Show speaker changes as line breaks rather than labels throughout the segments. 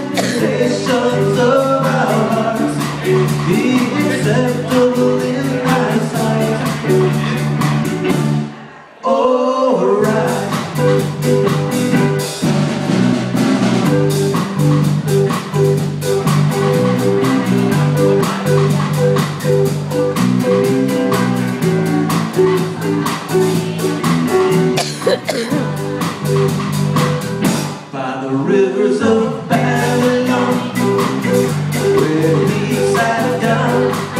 Stations of our hearts acceptable in my sight Alright By the rivers of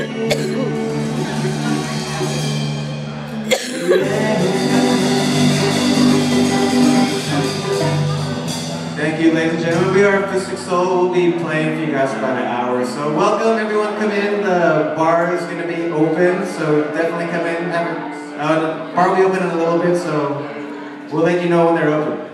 Thank you, ladies and gentlemen. We are Fistic Soul. We'll be playing for you guys for about an hour. So welcome, everyone. Come in. The bar is going to be open, so definitely come in. Have a, uh, bar will be open in a little bit, so we'll let you know when they're open.